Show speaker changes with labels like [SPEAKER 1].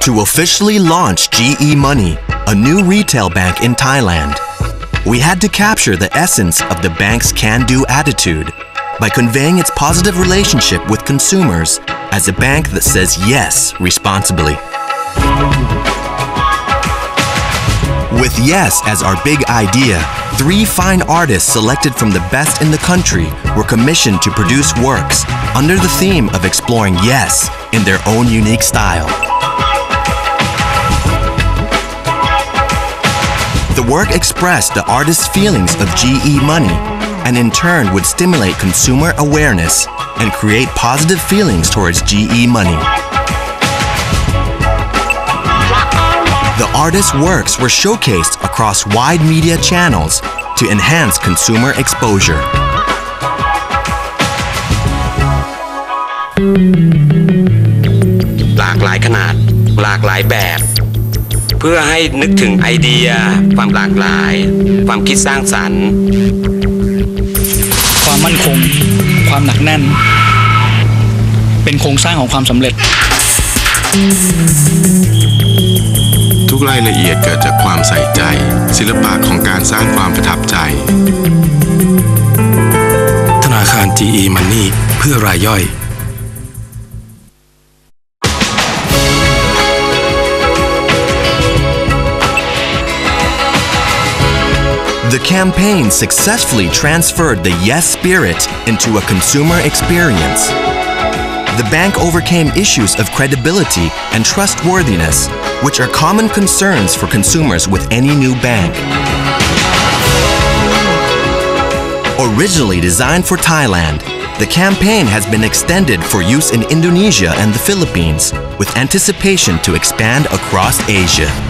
[SPEAKER 1] to officially launch GE Money, a new retail bank in Thailand. We had to capture the essence of the bank's can do attitude by conveying its positive relationship with consumers as a bank that says yes responsibly. With Yes as our big idea, three fine artists selected from the best in the country were commissioned to produce works under the theme of exploring Yes in their own unique style. work expressed the artist's feelings of GE money and in turn would stimulate consumer awareness and create positive feelings towards GE money. The artist's works were showcased across wide media channels to enhance consumer exposure.
[SPEAKER 2] หลากหลายขนาด หลากหลายแบบ เพื่อให้นึกถึงไอเดีย ความหลากหลาย ความคิดสร้างสรรค์
[SPEAKER 3] ความมั่นคง ความหนักแน่น เป็นโครงสร้างของความสำเร็จ
[SPEAKER 4] ทุกรายละเอียดเกิดจากความใส่ใจ ศิลปะของการสร้างความประทับใจ
[SPEAKER 5] ธนาคาร GE Money เพื่อรายย่อย
[SPEAKER 1] The campaign successfully transferred the yes spirit into a consumer experience. The bank overcame issues of credibility and trustworthiness, which are common concerns for consumers with any new bank. Originally designed for Thailand, the campaign has been extended for use in Indonesia and the Philippines, with anticipation to expand across Asia.